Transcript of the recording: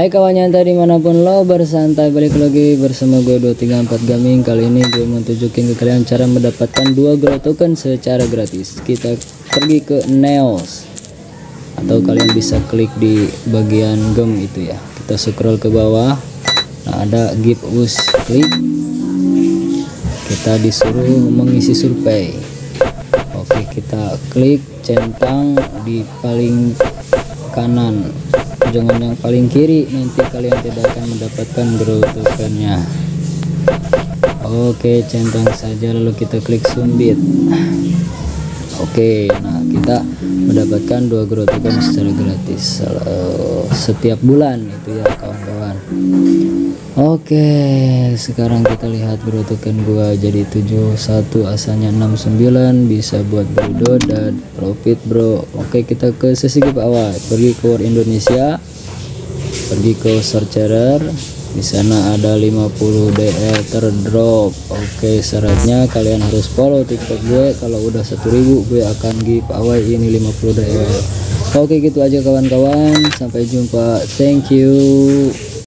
Hai kawannya entah di mana pun lo bersantai balik lagi bersama gue 234 Gaming. Kali ini gue mau tunjukin ke kalian cara mendapatkan dua grow token secara gratis. Kita pergi ke Neos Atau kalian bisa klik di bagian gem itu ya. Kita scroll ke bawah. Nah ada give us klik. Kita disuruh mengisi survei. Oke kita klik centang di paling kanan jangan yang paling kiri nanti kalian tidak akan mendapatkan grow tokennya. Oke centang saja lalu kita klik sumbit. Oke nah kita mendapatkan dua grow token secara gratis uh, setiap bulan itu ya kawan-kawan oke sekarang kita lihat grow token gua. Jadi 71 asalnya 69 bisa buat budo dan profit bro. Oke kita ke sesi bawah pergi ke War Indonesia. Pergi ke searcher di sana ada 50 DL terdrop. Oke syaratnya kalian harus follow tiktok gue. Kalau udah 1000 gue akan give away ini 50 DL oke gitu aja kawan-kawan. Sampai jumpa. Thank you